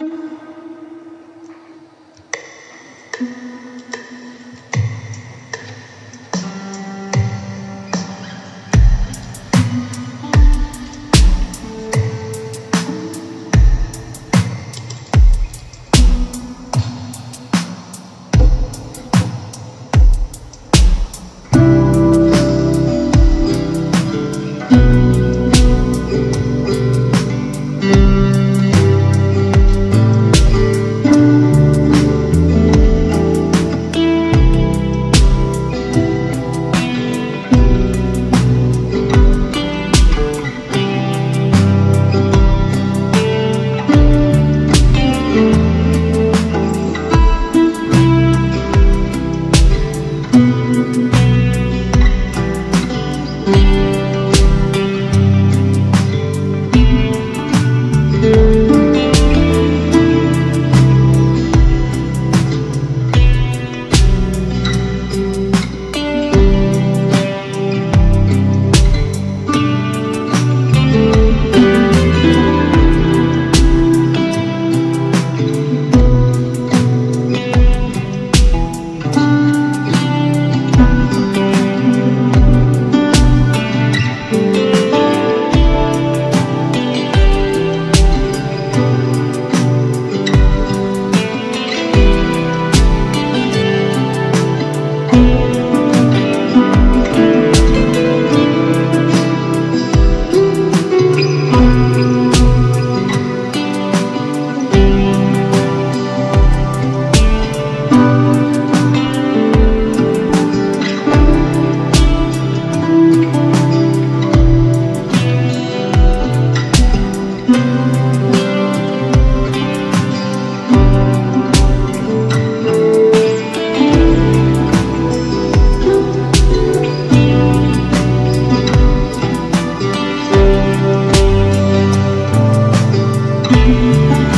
Música Música